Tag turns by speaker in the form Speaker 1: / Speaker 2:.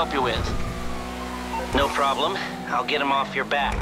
Speaker 1: help you with? No problem. I'll get him off your back.